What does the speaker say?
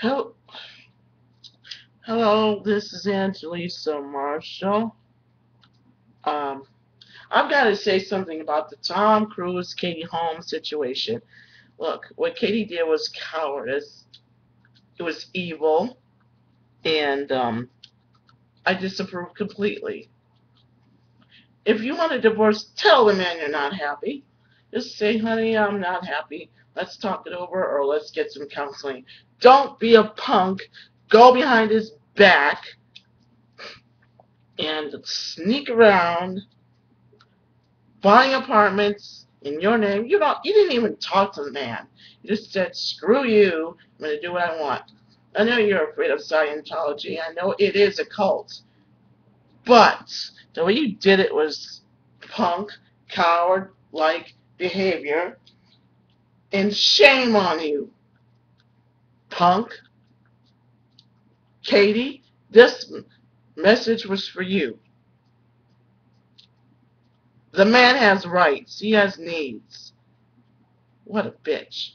Hello, hello. This is Angelisa Marshall. Um, I've got to say something about the Tom Cruise Katie Holmes situation. Look, what Katie did was cowardice. It was evil, and um, I disapprove completely. If you want a divorce, tell the man you're not happy. Just say, honey, I'm not happy. Let's talk it over or let's get some counseling. Don't be a punk. Go behind his back and sneak around buying apartments in your name. You don't you didn't even talk to the man. You just said, screw you, I'm gonna do what I want. I know you're afraid of Scientology. I know it is a cult. But the way you did it was punk, coward like behavior. And shame on you, punk. Katie, this message was for you. The man has rights. He has needs. What a bitch.